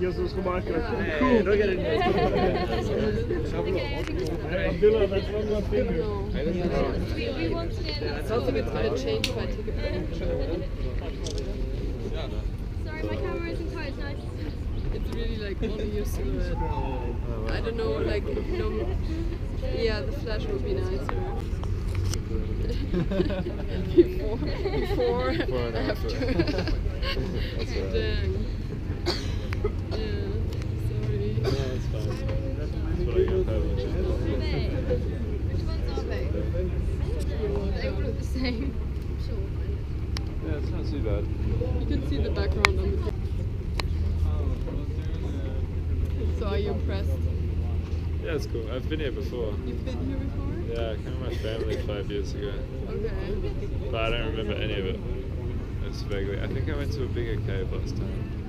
Jesus gemakkelijk. Hey, Cool. look at it. Hey, Abdullah, that's one more finger. We, we want to get. I don't think it's gonna change my ticket. Sorry, my camera isn't quite as nice. It's really like only your uh, silhouette. I don't know, like no. Yeah, the flash would be nicer. before, before, Before and after. after. That's all right. Dang. Yeah. Sorry. No, it's fine. That's what I got published. Are they? Which ones are they? They all look the same. I'm sure we'll find it. Yeah, it's not too bad. You can see the background on the. So are you impressed? Yeah, it's cool. I've been here before. You've been here before? Yeah, I came with my family five years ago. Okay. But I don't remember any of it. It's vaguely. I think I went to a bigger cave last time.